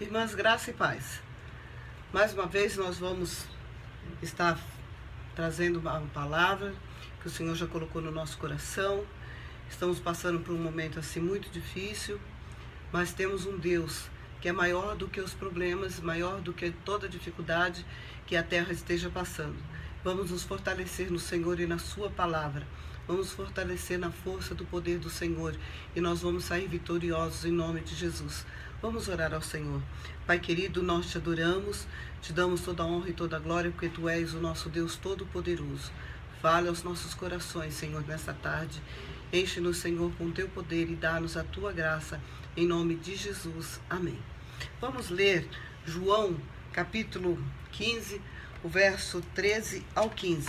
Irmãs, graça e paz. Mais uma vez nós vamos estar trazendo uma palavra que o Senhor já colocou no nosso coração. Estamos passando por um momento assim muito difícil, mas temos um Deus que é maior do que os problemas, maior do que toda dificuldade que a terra esteja passando. Vamos nos fortalecer no Senhor e na Sua palavra. Vamos fortalecer na força do poder do Senhor e nós vamos sair vitoriosos em nome de Jesus. Vamos orar ao Senhor. Pai querido, nós te adoramos, te damos toda a honra e toda a glória, porque tu és o nosso Deus Todo-Poderoso. Fale aos nossos corações, Senhor, nessa tarde. Enche-nos, Senhor, com teu poder e dá-nos a tua graça, em nome de Jesus. Amém. Vamos ler João, capítulo 15, o verso 13 ao 15.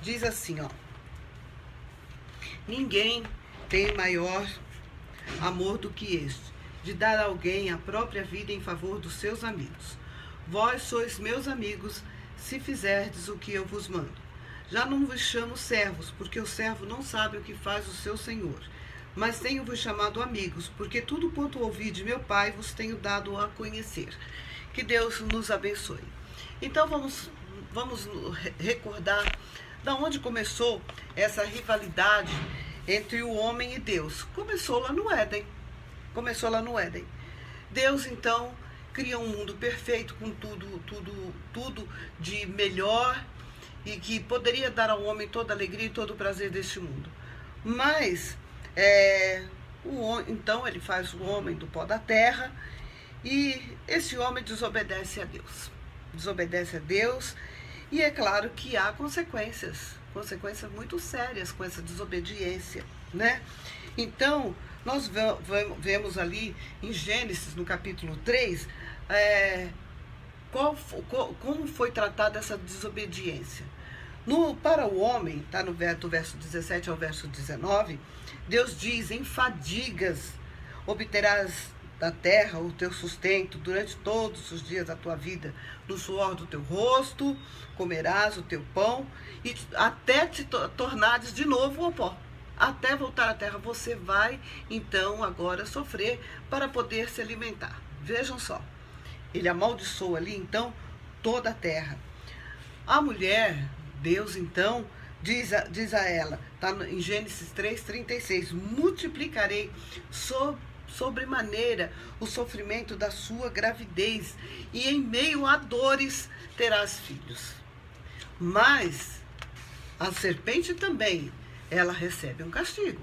Diz assim, ó. Ninguém tem maior amor do que este de dar a alguém a própria vida em favor dos seus amigos. Vós sois meus amigos, se fizerdes o que eu vos mando. Já não vos chamo servos, porque o servo não sabe o que faz o seu senhor. Mas tenho-vos chamado amigos, porque tudo quanto ouvi de meu Pai vos tenho dado a conhecer. Que Deus nos abençoe. Então vamos, vamos recordar da onde começou essa rivalidade entre o homem e Deus. Começou lá no Éden. Começou lá no Éden. Deus então cria um mundo perfeito com tudo, tudo, tudo de melhor e que poderia dar ao homem toda a alegria e todo o prazer deste mundo. Mas é, o, então ele faz o homem do pó da terra e esse homem desobedece a Deus. Desobedece a Deus e é claro que há consequências, consequências muito sérias com essa desobediência, né? Então, nós vemos ali em Gênesis, no capítulo 3, é, qual, qual, como foi tratada essa desobediência. No, para o homem, está no verso, do verso 17 ao verso 19, Deus diz: em fadigas obterás da terra o teu sustento durante todos os dias da tua vida, no suor do teu rosto comerás o teu pão, e até te tornares de novo o pó até voltar à terra, você vai então agora sofrer para poder se alimentar. Vejam só, ele amaldiçoou ali então toda a terra. A mulher, Deus então, diz a, diz a ela, está em Gênesis 3,36: multiplicarei so, sobremaneira o sofrimento da sua gravidez, e em meio a dores terás filhos. Mas a serpente também ela recebe um castigo.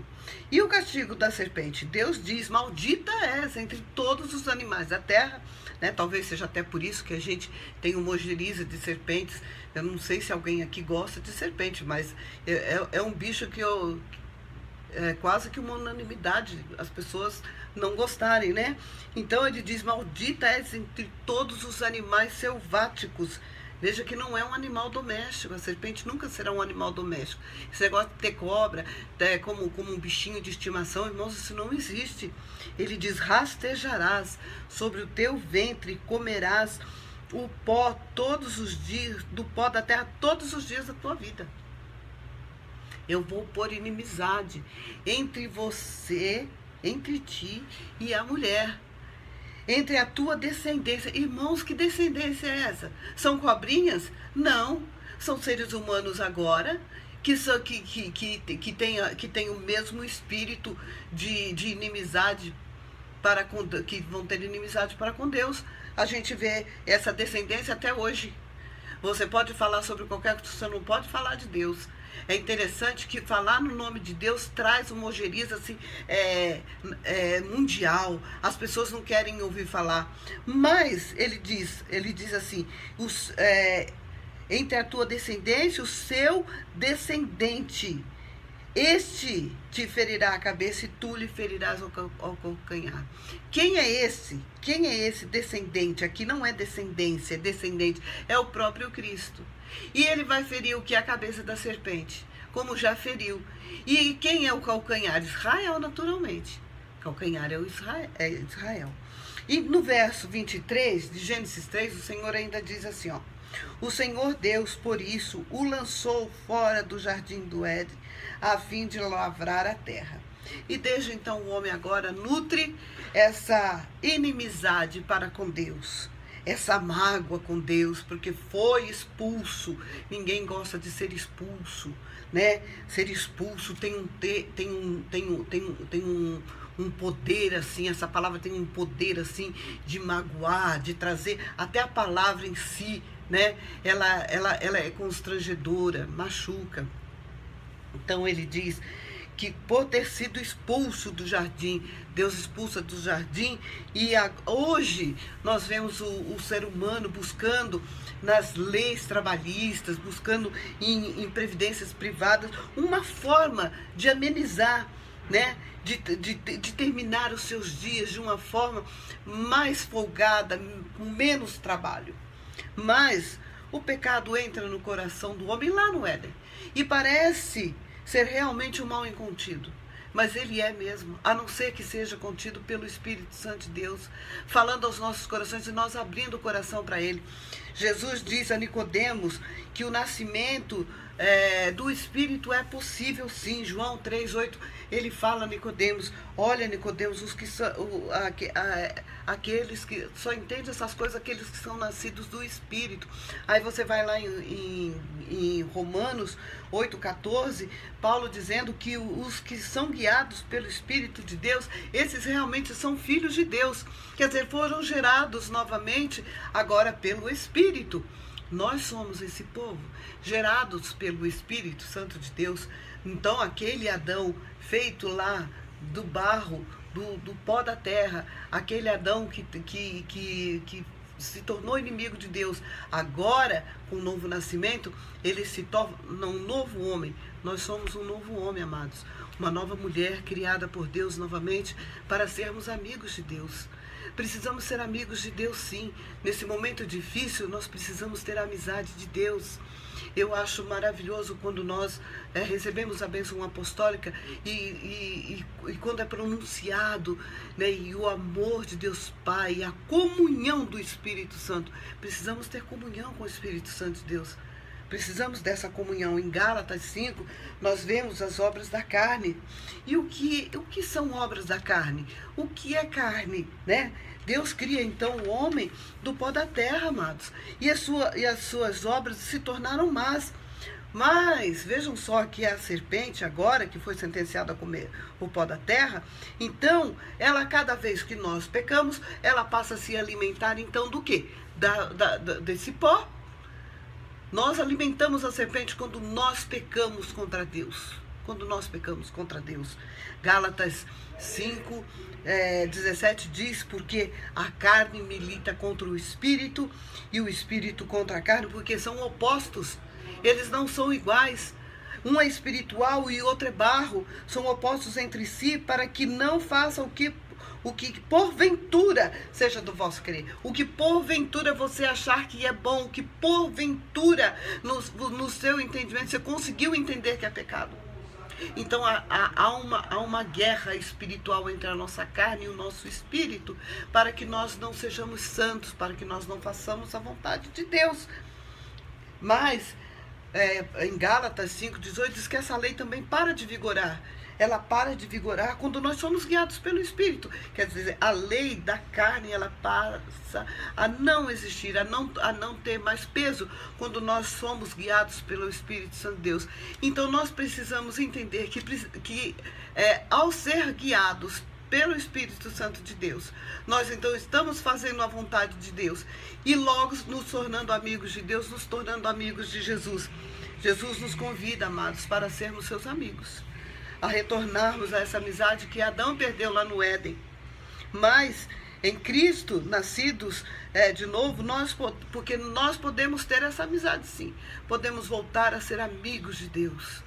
E o castigo da serpente, Deus diz: Maldita és entre todos os animais da terra. Né? Talvez seja até por isso que a gente tem uma ojeriza de serpentes. Eu não sei se alguém aqui gosta de serpente, mas é, é, é um bicho que eu. É quase que uma unanimidade as pessoas não gostarem, né? Então ele diz: Maldita és entre todos os animais selváticos Veja que não é um animal doméstico, a serpente nunca será um animal doméstico. Esse negócio de ter cobra é, como, como um bichinho de estimação, irmãos, isso não existe. Ele diz: rastejarás sobre o teu ventre, comerás o pó todos os dias, do pó da terra, todos os dias da tua vida. Eu vou pôr inimizade entre você, entre ti e a mulher entre a tua descendência. Irmãos, que descendência é essa? São cobrinhas? Não. São seres humanos agora que, são, que, que, que, que, tem, que tem o mesmo espírito de, de inimizade para com, que vão ter inimizade para com Deus. A gente vê essa descendência até hoje. Você pode falar sobre qualquer coisa, você não pode falar de Deus. É interessante que falar no nome de Deus traz uma ojeriza assim, é, é, mundial. As pessoas não querem ouvir falar. Mas ele diz, ele diz assim, os, é, entre a tua descendência, o seu descendente. Este te ferirá a cabeça e tu lhe ferirás ao, calcanhar. Quem é esse? Quem é esse descendente? Aqui não é descendência, é descendente. É o próprio Cristo. E ele vai ferir o que? A cabeça da serpente, como já feriu. E quem é o calcanhar? Israel, naturalmente. Calcanhar é, o Israel, é Israel. E no verso 23 de Gênesis 3, o Senhor ainda diz assim, ó. O Senhor Deus, por isso, o lançou fora do jardim do Éden, a fim de lavrar a terra. E desde então o homem agora nutre essa inimizade para com Deus, essa mágoa com Deus, porque foi expulso. Ninguém gosta de ser expulso, né? Ser expulso tem um tem um tem um, tem um, tem um um poder assim, essa palavra tem um poder assim de magoar, de trazer até a palavra em si, né? Ela ela ela é constrangedora, machuca. Então ele diz que por ter sido expulso do jardim, Deus expulsa do jardim, e a, hoje nós vemos o, o, ser humano buscando nas leis trabalhistas, buscando em, em previdências privadas, uma forma de amenizar, né? De, de, de terminar os seus dias de uma forma mais folgada, com menos trabalho. Mas o pecado entra no coração do homem lá no Éden. E parece ser realmente um mal incontido. Mas ele é mesmo, a não ser que seja contido pelo Espírito Santo de Deus, falando aos nossos corações e nós abrindo o coração para ele. Jesus diz a Nicodemos que o nascimento é, do Espírito é possível sim. João 3,8, ele fala a Nicodemos, olha Nicodemos, os que são, o, a, a, aqueles que só entendem essas coisas, aqueles que são nascidos do Espírito. Aí você vai lá em, em, em Romanos 8,14, Paulo dizendo que os que são guiados pelo Espírito de Deus, esses realmente são filhos de Deus. Quer dizer, foram gerados novamente agora pelo Espírito. Nós somos esse povo, gerados pelo Espírito Santo de Deus. Então, aquele Adão feito lá do barro, do, do pó da terra, aquele Adão que, que, que, que se tornou inimigo de Deus, agora, com o novo nascimento, ele se torna um novo homem. Nós somos um novo homem, amados. Uma nova mulher criada por Deus novamente para sermos amigos de Deus. Precisamos ser amigos de Deus, sim. Nesse momento difícil, nós precisamos ter a amizade de Deus. Eu acho maravilhoso quando nós é, recebemos a bênção apostólica e, e, e, e, quando é pronunciado, né, e o amor de Deus Pai, a comunhão do Espírito Santo. Precisamos ter comunhão com o Espírito Santo de Deus. Precisamos dessa comunhão. Em Gálatas 5, nós vemos as obras da carne. E o que, o que são obras da carne? O que é carne, né? Deus cria então o homem do pó da terra, amados. E, sua, e as suas obras se tornaram más. Mas vejam só que a serpente, agora que foi sentenciada a comer o pó da terra, então ela, cada vez que nós pecamos, ela passa a se alimentar então do que? Da, da, da, desse pó. Nós alimentamos a serpente quando nós pecamos contra Deus. Quando nós pecamos contra Deus. Gálatas 5, é, 17 diz, porque a carne milita contra o espírito e o espírito contra a carne, porque são opostos, eles não são iguais. Um é espiritual e outro é barro, são opostos entre si, para que não façam o que o que porventura seja do vosso querer, o que porventura você achar que é bom, o que porventura no, no seu entendimento você conseguiu entender que é pecado. Então há, há, uma, há uma guerra espiritual entre a nossa carne e o nosso espírito para que nós não sejamos santos, para que nós não façamos a vontade de Deus. Mas é, em Gálatas 5,18 diz que essa lei também para de vigorar ela para de vigorar quando nós somos guiados pelo Espírito. Quer dizer, a lei da carne, ela passa a não existir, a não, a não ter mais peso quando nós somos guiados pelo Espírito Santo de Deus. Então, nós precisamos entender que, que é, ao ser guiados pelo Espírito Santo de Deus. Nós então estamos fazendo a vontade de Deus e logo nos tornando amigos de Deus, nos tornando amigos de Jesus. Jesus nos convida, amados, para sermos seus amigos a retornarmos a essa amizade que Adão perdeu lá no Éden. Mas em Cristo, nascidos é, de novo, nós, porque nós podemos ter essa amizade sim. Podemos voltar a ser amigos de Deus.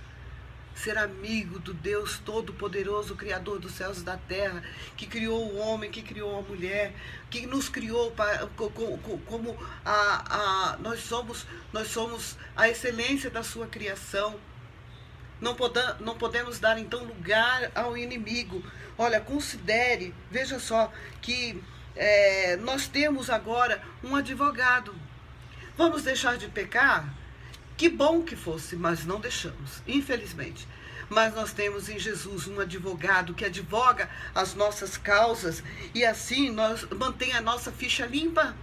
Ser amigo do Deus Todo-Poderoso, Criador dos céus e da terra, que criou o homem, que criou a mulher, que nos criou para, como a, a, nós, somos, nós somos a excelência da sua criação. Não, podam, não podemos dar então lugar ao inimigo. Olha, considere, veja só, que é, nós temos agora um advogado. Vamos deixar de pecar? Que bom que fosse, mas não deixamos, infelizmente. Mas nós temos em Jesus um advogado que advoga as nossas causas e assim nós mantém a nossa ficha limpa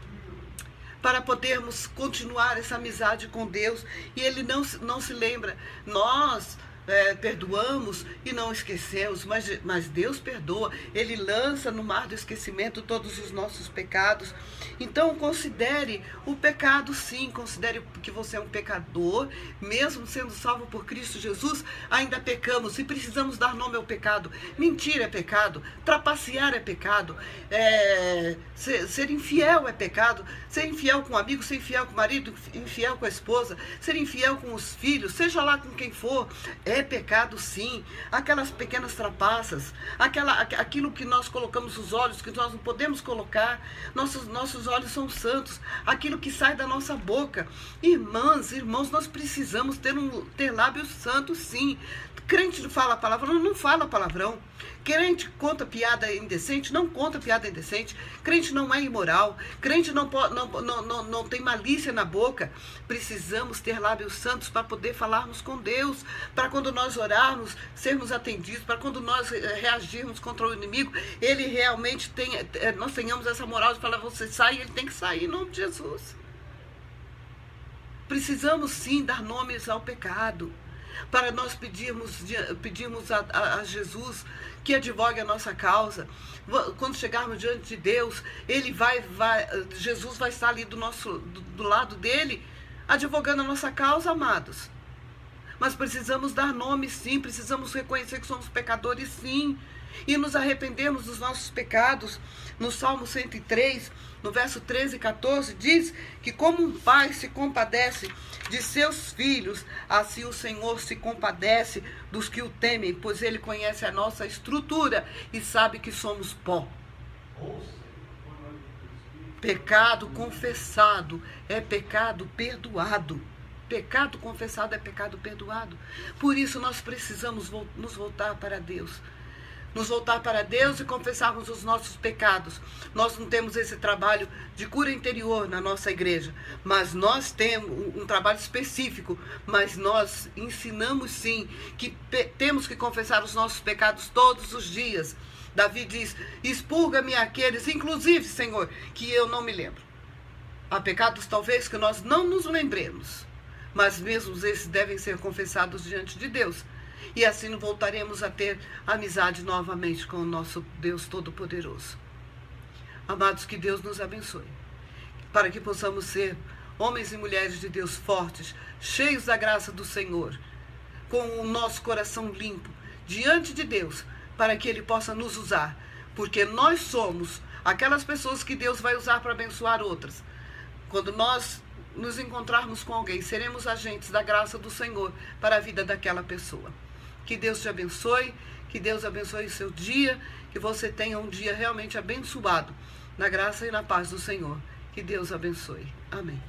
para podermos continuar essa amizade com Deus. E ele não, não se lembra. Nós é, perdoamos e não esquecemos, mas, mas Deus perdoa, Ele lança no mar do esquecimento todos os nossos pecados. Então, considere o pecado, sim, considere que você é um pecador, mesmo sendo salvo por Cristo Jesus, ainda pecamos e precisamos dar nome ao pecado. Mentir é pecado, trapacear é pecado, é, ser, ser infiel é pecado, ser infiel com um amigo, ser infiel com o marido, infiel com a esposa, ser infiel com os filhos, seja lá com quem for, é é pecado sim. Aquelas pequenas trapaças, aquela, aquilo que nós colocamos os olhos, que nós não podemos colocar. Nossos, nossos olhos são santos. Aquilo que sai da nossa boca. Irmãs, irmãos, nós precisamos ter, um, ter lábios santos sim. Crente fala palavrão, não fala palavrão. Crente conta piada indecente, não conta piada indecente. Crente não é imoral. Crente não, não, não, não, não tem malícia na boca. Precisamos ter lábios santos para poder falarmos com Deus. Para quando nós orarmos, sermos atendidos. Para quando nós eh, reagirmos contra o inimigo, ele realmente tenha, eh, nós tenhamos essa moral de falar: você sai, ele tem que sair em nome de Jesus. Precisamos sim dar nomes ao pecado para nós pedirmos, pedirmos a, a, a Jesus que advogue a nossa causa. Quando chegarmos diante de Deus, Ele vai, vai Jesus vai estar ali do, nosso, do, do lado dele, advogando a nossa causa, amados. Mas precisamos dar nome, sim, precisamos reconhecer que somos pecadores, sim, e nos arrependermos dos nossos pecados. No Salmo 103, no verso 13 e 14, diz que como um pai se compadece de seus filhos, assim o Senhor se compadece dos que o temem, pois ele conhece a nossa estrutura e sabe que somos pó. Pecado confessado é pecado perdoado. Pecado confessado é pecado perdoado. Por isso nós precisamos nos voltar para Deus nos voltar para Deus e confessarmos os nossos pecados. Nós não temos esse trabalho de cura interior na nossa igreja, mas nós temos um trabalho específico, mas nós ensinamos sim que temos que confessar os nossos pecados todos os dias. Davi diz: expurga-me aqueles, inclusive, Senhor, que eu não me lembro. Há pecados talvez que nós não nos lembremos, mas mesmo esses devem ser confessados diante de Deus e assim voltaremos a ter amizade novamente com o nosso Deus Todo-Poderoso. Amados, que Deus nos abençoe, para que possamos ser homens e mulheres de Deus fortes, cheios da graça do Senhor, com o nosso coração limpo diante de Deus, para que Ele possa nos usar, porque nós somos aquelas pessoas que Deus vai usar para abençoar outras. Quando nós nos encontrarmos com alguém, seremos agentes da graça do Senhor para a vida daquela pessoa. Que Deus te abençoe, que Deus abençoe o seu dia, que você tenha um dia realmente abençoado, na graça e na paz do Senhor. Que Deus abençoe. Amém.